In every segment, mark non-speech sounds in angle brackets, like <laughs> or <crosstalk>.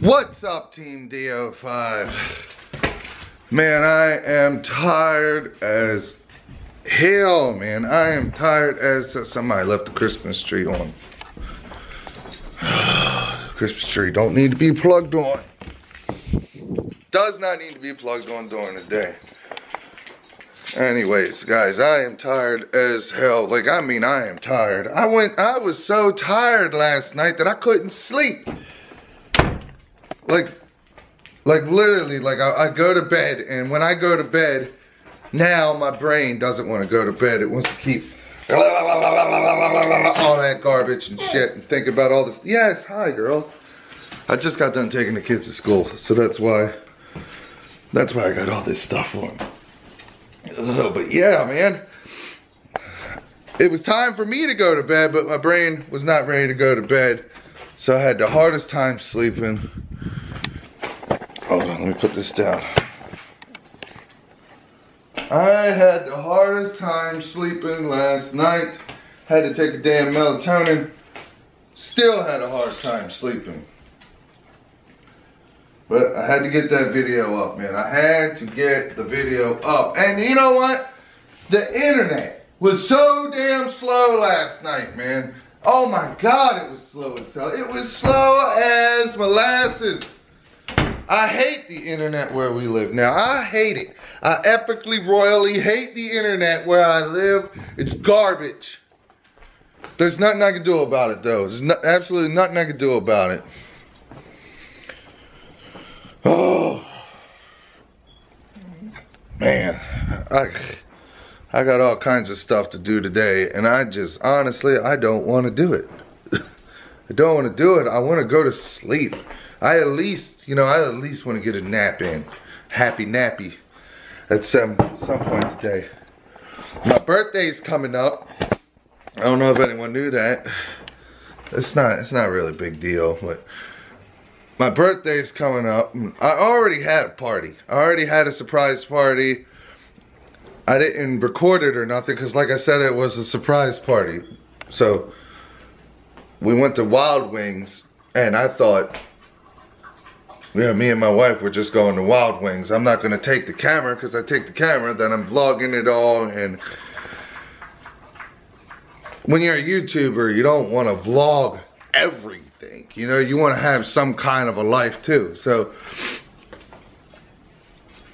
What's up, Team DO5? Man, I am tired as hell, man. I am tired as somebody left the Christmas tree on. <sighs> Christmas tree don't need to be plugged on. Does not need to be plugged on during the day. Anyways, guys, I am tired as hell. Like, I mean, I am tired. I went, I was so tired last night that I couldn't sleep. Like, like literally, like I, I go to bed, and when I go to bed, now my brain doesn't want to go to bed. It wants to keep all that garbage and shit and think about all this. Yes, hi girls. I just got done taking the kids to school, so that's why, that's why I got all this stuff on. Oh, but yeah, man. It was time for me to go to bed, but my brain was not ready to go to bed. So I had the hardest time sleeping. Hold on, let me put this down. I had the hardest time sleeping last night. Had to take a damn melatonin. Still had a hard time sleeping. But I had to get that video up, man. I had to get the video up. And you know what? The internet was so damn slow last night, man. Oh my God, it was slow as hell. It was slow as molasses. I hate the internet where we live now. I hate it. I epically, royally hate the internet where I live. It's garbage. There's nothing I can do about it, though. There's no, absolutely nothing I can do about it. Oh, man, I, I got all kinds of stuff to do today, and I just, honestly, I don't want <laughs> to do it. I don't want to do it. I want to go to sleep. I at least, you know, I at least want to get a nap in. Happy nappy at some, some point today. My birthday's coming up. I don't know if anyone knew that. It's not, it's not really a big deal, but my birthday's coming up. I already had a party. I already had a surprise party. I didn't record it or nothing because like I said, it was a surprise party. So we went to Wild Wings and I thought, yeah, me and my wife were just going to Wild Wings. I'm not going to take the camera because I take the camera, then I'm vlogging it all and when you're a YouTuber, you don't want to vlog everything. You know, you want to have some kind of a life too. So,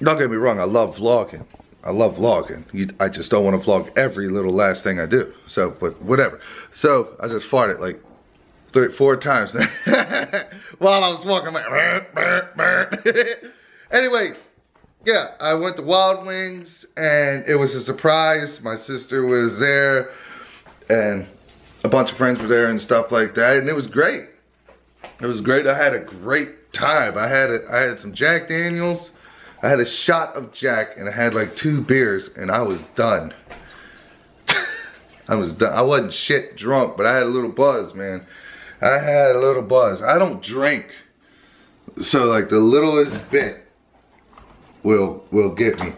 don't get me wrong, I love vlogging. I love vlogging. You, I just don't want to vlog every little last thing I do. So, but whatever. So, I just farted like three, four times <laughs> while I was walking. Like, <laughs> anyways, yeah, I went to Wild Wings and it was a surprise. My sister was there and a bunch of friends were there and stuff like that, and it was great. It was great. I had a great time. I had a, I had some Jack Daniels. I had a shot of Jack, and I had like two beers, and I was done. <laughs> I was done. I wasn't shit drunk, but I had a little buzz, man. I had a little buzz. I don't drink, so like the littlest bit will will get me.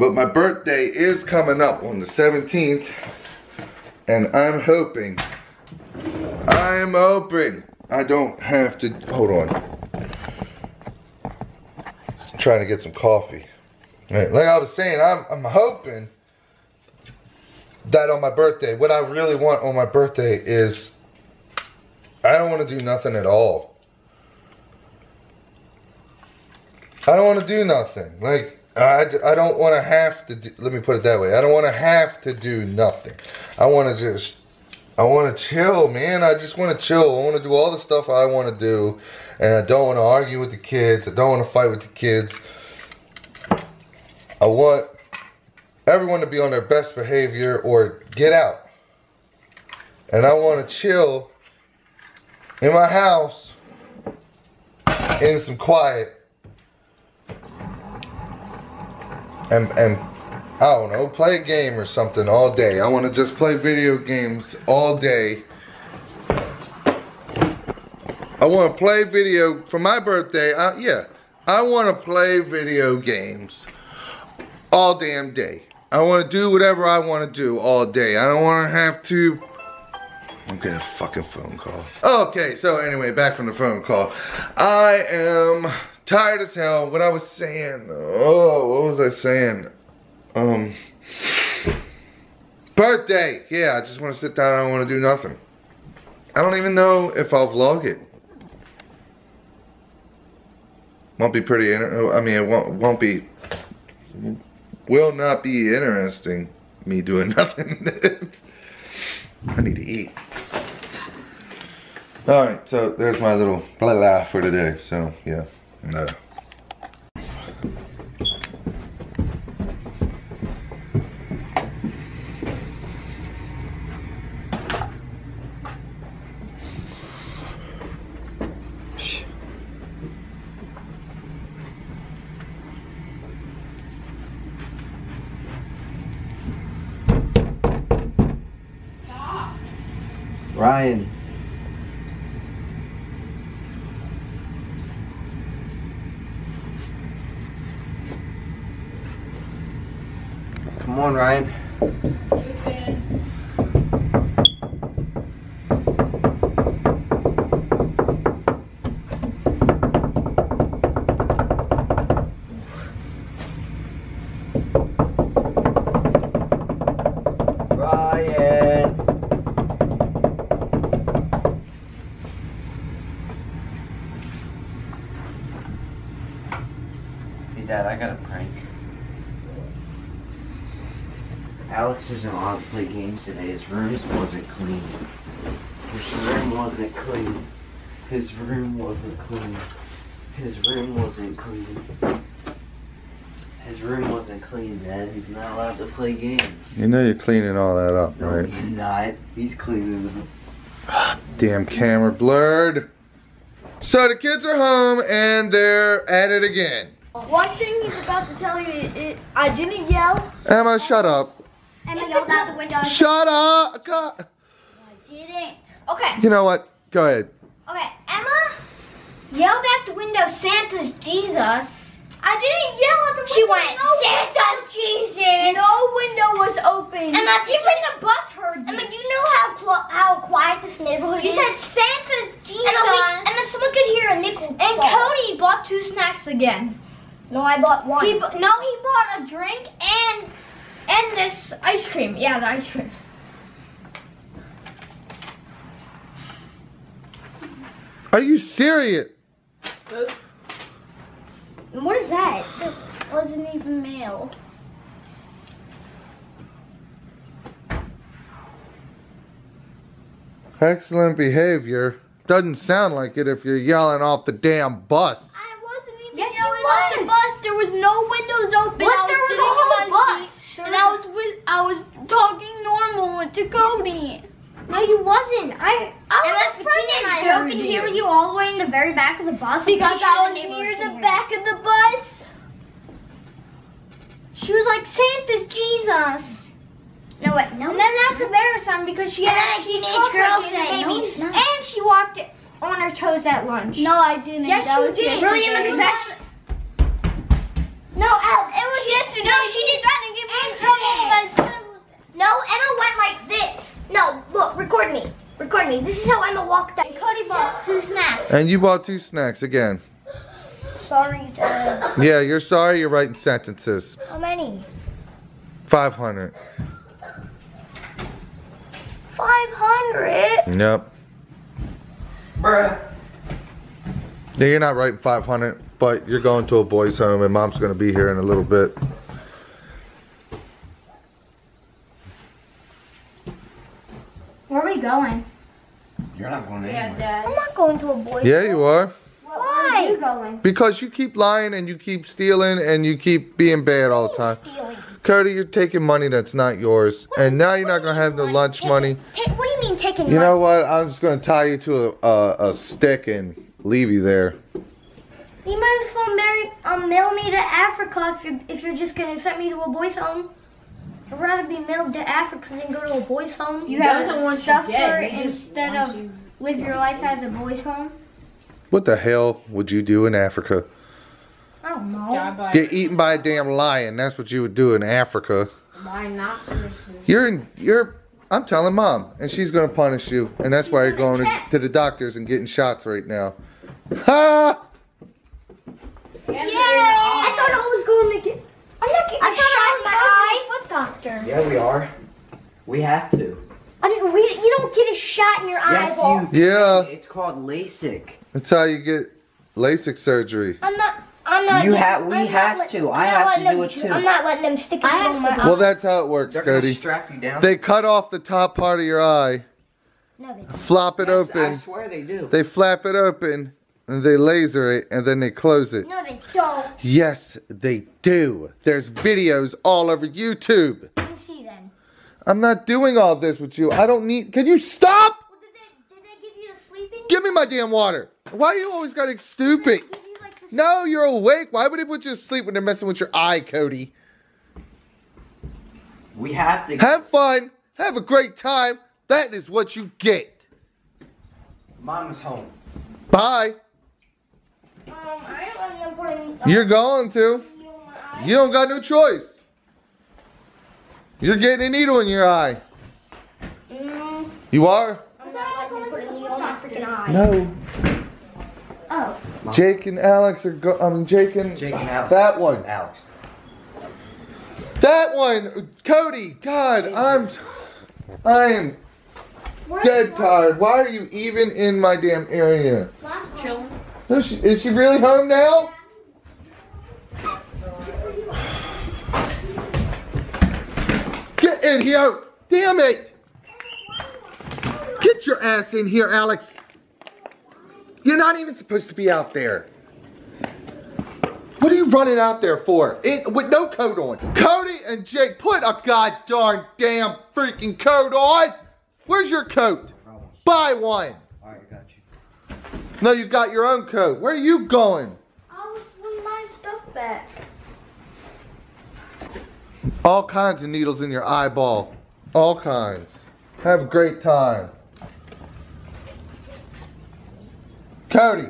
But my birthday is coming up on the 17th. And I'm hoping, I'm hoping I don't have to, hold on. Trying to get some coffee. Right, like I was saying, I'm, I'm hoping that on my birthday, what I really want on my birthday is, I don't want to do nothing at all. I don't want to do nothing. Like, I, I don't want to have to, do, let me put it that way. I don't want to have to do nothing. I want to just, I want to chill, man. I just want to chill. I want to do all the stuff I want to do. And I don't want to argue with the kids. I don't want to fight with the kids. I want everyone to be on their best behavior or get out. And I want to chill in my house in some quiet and and I don't know, play a game or something all day. I want to just play video games all day. I want to play video for my birthday. Yeah, I want to play video games all damn day. I want to do whatever I want to do all day. I don't want to have to I'm getting a fucking phone call. Okay, so anyway, back from the phone call. I am tired as hell. What I was saying, oh, what was I saying? Um, birthday. Yeah, I just want to sit down. I don't want to do nothing. I don't even know if I'll vlog it. Won't be pretty, inter I mean, it won't, won't be, will not be interesting, me doing <laughs> nothing. I need to eat. Alright, so there's my little blah blah for today. So, yeah. No. Ryan. Come on, Ryan. Dad, I got a prank. Alex isn't allowed to play games today. His room wasn't clean. His room wasn't clean. His room wasn't clean. His room wasn't clean. His room wasn't clean, Dad. He's not allowed to play games. You know you're cleaning all that up, No, right? he's not. He's cleaning them. Damn camera blurred. So the kids are home and they're at it again. One thing he's about to tell you, it, it, I didn't yell. Emma, shut up. Emma yelled out the window. Shut up! God. I didn't. Okay, You know what? Go ahead. okay. Emma yelled at the window, Santa's Jesus. I didn't yell at the window. She went, no, Santa's Jesus. No window was open. Emma, even the bus heard Emma, you. do you know how how quiet this neighborhood You is? You said Santa's Jesus. and, then we, and then someone could hear a nickel. And fall. Cody bought two snacks again. No, I bought one. He bu- no, he bought a drink and and this ice cream. Yeah, the ice cream. Are you serious? What is that? It wasn't even mail. Excellent behavior. Doesn't sound like it if you're yelling off the damn bus. I wasn't even Yes, you yelling off the bus. There was no windows open. What? I was There was sitting a whole bus. seat, and was I was with. I was talking normal to Cody. no, you wasn't. I. I was and was that afraid teenage I girl can hear you all the way in the very back of the bus. Because sure I was near the back of the bus. She was like, Santa's Jesus. No, wait, no. And then that's embarrassing because she And had a she teenage girl a said, "No, not." And she walked on her toes at lunch. No, I didn't. Yes, that you was did. Really, Emma, 'cause that's- No, Alex. It was yesterday. No, she did trying to give me And trouble because No, Emma went like this. No, look, record me. Record me. This is how Emma walked out. Cody bought two snacks. And you bought two snacks again. Sorry, Dad. Yeah, you're sorry you're writing sentences. How many? 500. 500. Yep. Bruh. Yeah, you're not writing 500, but you're going to a boys' home and mom's going to be here in a little bit. Where are we going? You're not going anywhere. I'm not going to a boys' home. Yeah, you are. Why? are you going? Because you keep lying and you keep stealing and you keep being bad all the time. Stealing. Cody, you're taking money that's not yours. And now you're not going to have the lunch money. Ta- what do you mean taking You money? know what? I'm just going to tie you to a, a, a stick and leave you there. You might as well marry, um, mail me to Africa if you're, if you're just going to send me to a boys' home. I'd rather be mailed to Africa than go to a boys' home. You have doesn't to want you suffer dead, instead of you- live your life as a boys' home. What the hell would you do in Africa? I don't know. Die by Get eaten by a damn lion. That's what you would do in Africa. by rhinoceros. You're in you're I'm telling mom, and she's gonna punish you, and that's why you're gonna going to, check. to the doctors and getting shots right now. Ha! Yay! I thought I was going to get. I'm not getting I a thought shot in my eye. was going to the foot doctor. Yeah, we are. We have to. I mean, we, you don't get a shot in your Yes, eyeball. you. Yeah. It's called LASIK. That's how you get LASIK surgery. I'm not. I'm not. You have- we I'm have let- to. I'm I not have to do it too. I'm not letting them stick it in my eye. Well, that's how it works, They're gonna Cody. strap you down. They cut off the top part of your eye, no, they don't. flop it Yes, I open, swear they do. they flap it open, and they laser it, and then they close it. No, they don't. Yes, they do. There's videos all over YouTube. Let me see then. I'm not doing all this with you. I don't need. Can you stop? Well, did they did they give you the sleeping? Give me my damn water. Why are you always gotta stupid? You like No, you're awake. Why would they put you to sleep when they're messing with your eye, Cody? We have to. Have fun. Have a great time. That is what you get. Mom is home. Bye. Um, I ain't letting them put in. You're going to. needle in my eye. You don't got no choice. You're getting a needle in your eye. Mm, You are? I'm not letting them put a needle in my freaking eye. No. Oh. Jake and Alex are go. I mean, Jake and. Jake and Alex. That one. Alex. That one. Cody. God, I'm. I am dead tired. Why are you even in my damn area? Mom's home. She, is she really home now? Get in here! Damn it! Get your ass in here, Alex! You're not even supposed to be out there. What are you running out there for? It, with no coat on. Cody and Jake, put a god darn damn freaking coat on! Where's your coat? Buy one! Alright, got you. No, you got your own coat. Where are you going? I was putting my stuff back. All kinds of needles in your eyeball. All kinds. Have a great time. Cody,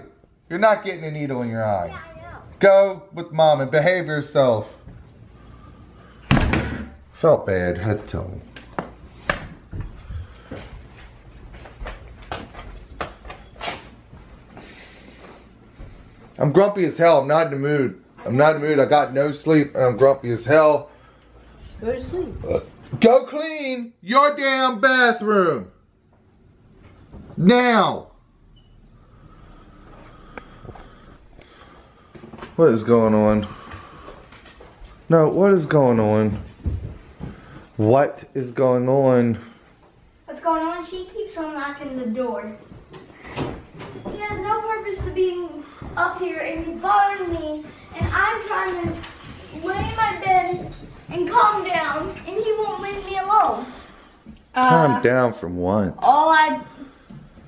you're not getting a needle in your eye. Go with mom and behave yourself. Felt bad, had to tell him. I'm grumpy as hell. I'm not in the mood. I'm not in the mood. I got no sleep and I'm grumpy as hell. Go to sleep. Uh, go clean your damn bathroom. Now. What is going on? No, what is going on? What is going on? What's going on? She keeps on locking the door. He has no purpose to being up here and he's bothering me and I'm trying to lay in my bed and calm down and he won't leave me alone. Calm uh, down from what? All I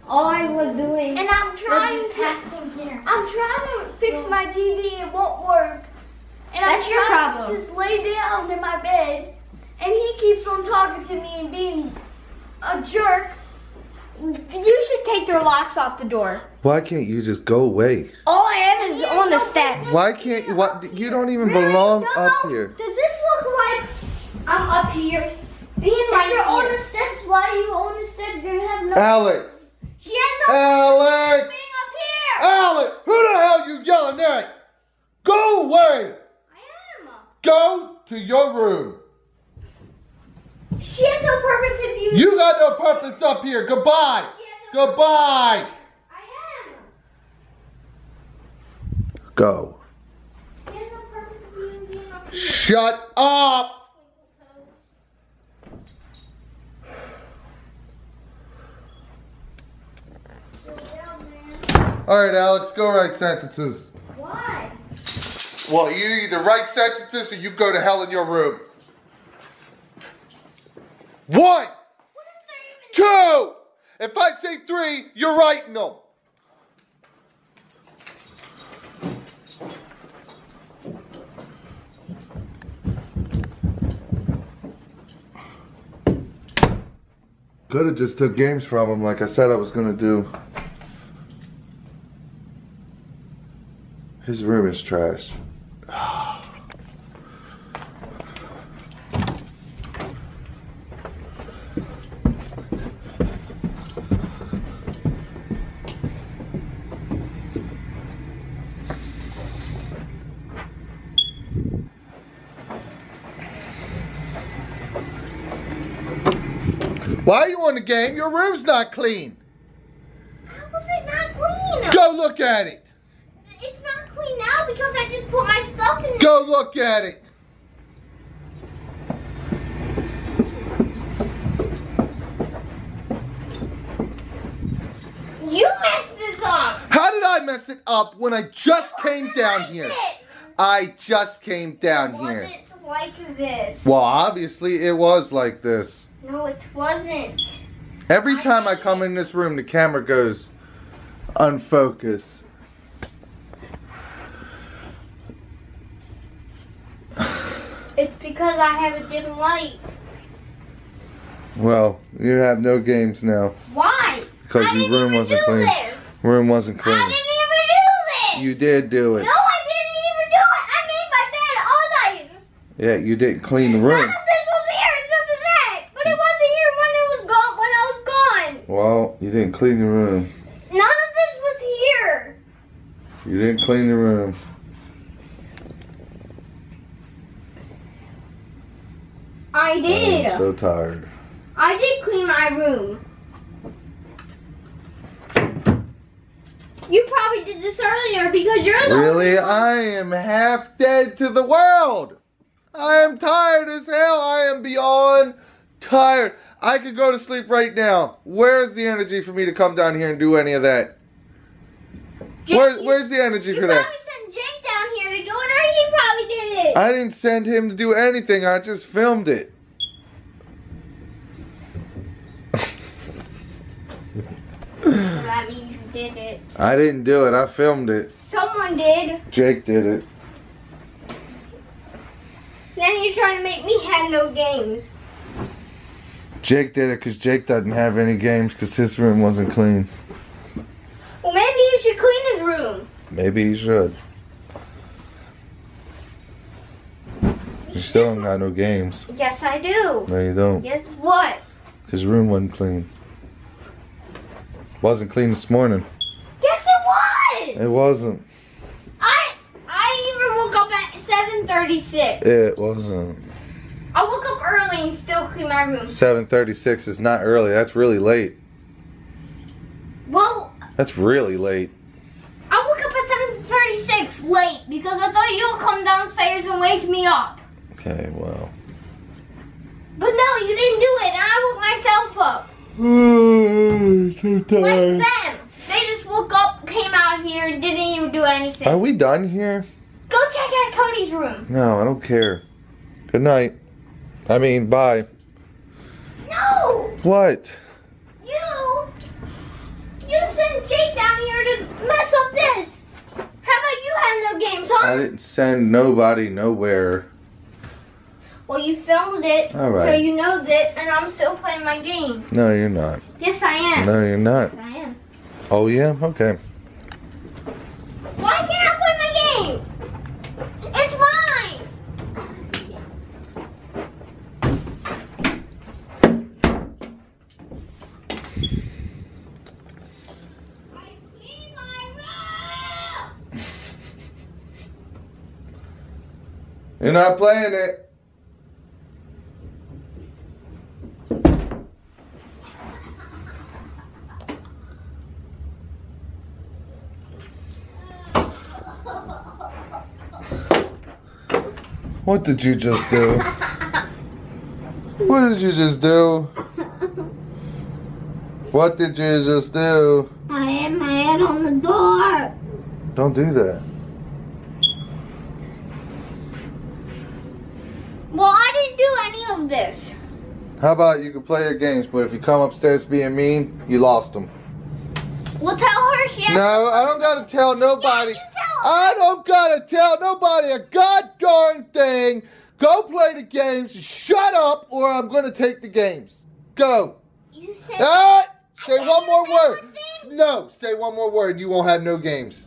all I was doing And I'm was trying just to. passing here. I'm trying to fix my TV. It won't work. And That's I'm your problem. to just lay down in my bed, and he keeps on talking to me and being a jerk. You should take your locks off the door. Why can't you just go away? All I am is on the steps. Why can't you? What? You don't even Really? belong No, up no. here. Does this look like I'm up here. Being if right you're on the steps? Why are you on the steps? You have no. Alex! she has no Alex! being up here. Alex! Who the hell you yelling at? Go away! I am. Go to your room. She has no purpose if you. You got no purpose up here. Goodbye. Goodbye. I am. Go. She has no purpose of you being up here. Shut up. All right, Alex, go write sentences. Why? Well, you either write sentences or you go to hell in your room. One, two. If I say three, you're writing them. Could have just took games from him like I said I was gonna do. His room is trash. Why are you on the game? Your room's not clean. How was it not clean? Go look at it. It's not clean now because I just put my stuff in Go look at it. You messed this up. How did I mess it up when I just came down Like here? this. I just came down Was here. it like this? Well, obviously it was like this. No, it wasn't. Every time I come in this room, the camera goes unfocused. It's because I have a dim light. Well, you have no games now. Why? Because I your room wasn't clean. This. Room wasn't I clean. didn't even do this. You did do it. No, I didn't even do it. I made my bed all night. Yeah, you didn't clean the room. of this was here except for that. But it wasn't here when it was gone. When I was gone. Well, you didn't clean the room. None of this was here. You didn't clean the room. I did. I'm so tired. I did clean my room. You probably did this earlier because you're the Really? I am half dead to the world. I am tired as hell. I am beyond tired. I could go to sleep right now. Where's the energy for me to come down here and do any of that? Jake, Where, you- where's the energy for that? sent Jake down here to do it, or he probably did it. I didn't send him to do anything. I just filmed it. That means you did it. I didn't do it. I filmed it. Someone did. Jake did it. Then you're trying to make me no games. Jake did it because Jake doesn't have any games because his room wasn't clean. Well, maybe you should clean his room. Maybe he should. You still don't got no games. Yes, I do. No, you don't. Yes, what? His room wasn't clean. Wasn't clean this morning. Yes, it was. It wasn't. I I even woke up at 7:36. It wasn't. I woke up early and still cleaned my room. 7:36 is not early. That's really late. Well, That's really late. I woke up at 7:36 late because I thought you'll come downstairs and wake me up. Okay, well. But no, you didn't do it, and I woke myself up. <sighs> so Like them. They just woke up, came out here, and didn't even do anything. Are we done here? Go check out Cody's room. No, I don't care. Good night. I mean, bye. No! What? You! You sent Jake down here to mess up this! How about you have no games, huh? I didn't send nobody nowhere. Well, you filmed it, All right. so you know that, and I'm still playing my game. No, you're not. Yes, I am. No, you're not. Yes, I am. Oh, yeah? Okay. Why can't I play my game? It's mine! I cleaned my room! You're not playing it. What did you just do? What did you just do? What did you just do? I had my head on the door. Don't do that. Well, I didn't do any of this. How about you can play your games, but if you come upstairs being mean, you lost them. Well, tell her she has No, I don't gotta tell nobody. Yeah, you tell her. I don't gotta tell nobody a god darn thing. Go play the games. Shut up, or I'm gonna take the games. Go. You said. Ah, say one more word. thing. No, say one more word. You won't have no games.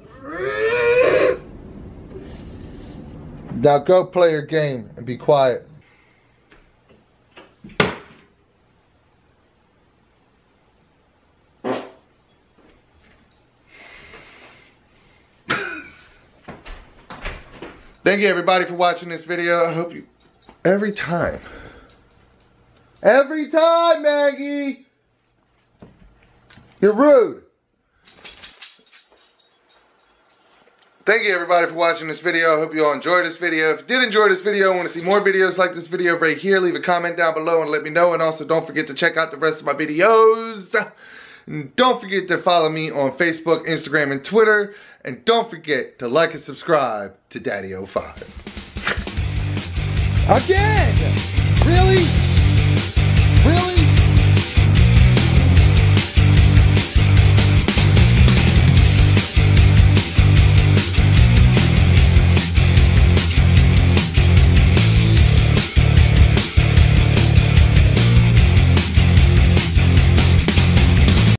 Now go play your game and be quiet. Thank you everybody for watching this video. I hope you every time Every time, Maggie. You're rude. Thank you everybody for watching this video. I hope you all enjoyed this video. If you did enjoy this video and want to see more videos like this video right here, leave a comment down below and let me know. And also don't forget to check out the rest of my videos. And don't forget to follow me on Facebook, Instagram, and Twitter. And don't forget to like and subscribe to DaddyOFive. Again! Really? Really?